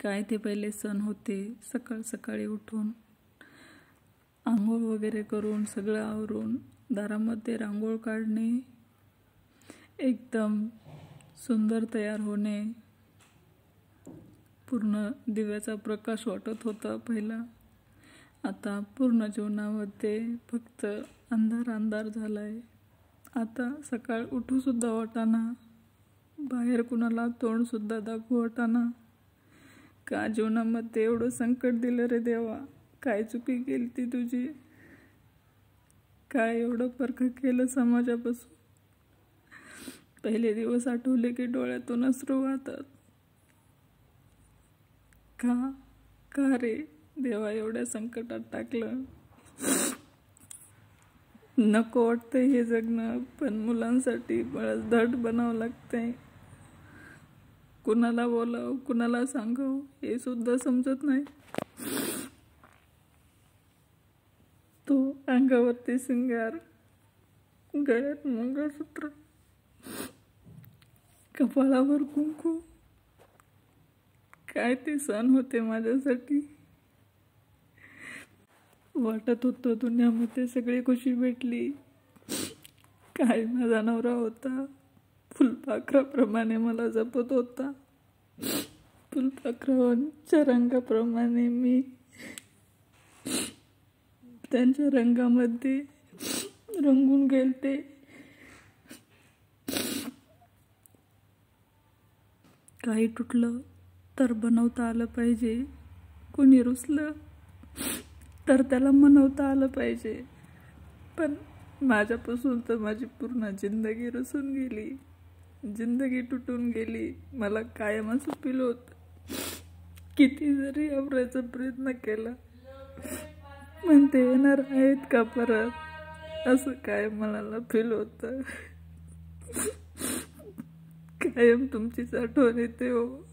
काय ते पहिले सण होते सकाळ सकाळी उठून आंघोळ वगैरे करून सगळं आवरून दारामध्ये रांगोळ काढणे एकदम सुंदर तयार होणे. पूर्ण दिव्याचा प्रकाश वाटत होता पहिला. आता पूर्ण जीवनामध्ये फक्त अंधार अंधार झाला आहे आता सकाळ उठूसुद्धा वाटाना बाहेर कुणाला तोंडसुद्धा दाखवू वाटाना. का जीवनामध्ये एवढं संकट दिलं रे देवा? काय चुकी केली ती तुझी? काय एवढं परख केलं समाजापासून? पहिले दिवस आठवले की डोळ्यातून अश्रू वाहतात. का? का रे देवा एवढ्या संकटात टाकलं? नको वाटतं हे जगणं पण मुलांसाठी बळच धड बनावं लागतंय. कुणाला बोलाव कुणाला सांगाव हे सुद्धा समजत नाही. तो अंगावरती सिंगार गळ्यात मंगळसूत्र कपाळावर कुंकू. काय ते सण होते माझ्यासाठी. वाटत होतं दुनियामध्ये सगळी खुशी भेटली. काय माझा नवरा होता. फुलपाखराप्रमाणे मला जपत होता. फुलपाखरांच्या रंगाप्रमाणे मी त्यांच्या रंगामध्ये रंगून गेलते. काही तुटलं तर बनवता आलं पाहिजे. कोणी रुसलं तर त्याला मनवता आलं पाहिजे. पण माझ्यापासून तर माझी पूर्ण जिंदगी रुसून गेली. जिंदगी तुटून गेली. मला कायम असं फील होत. किती जरी आवरायचा प्रयत्न केला पण ते येणार आहेत का परत? असं काय मनाला फील होतं. कायम तुमचीच आठवण येते हो.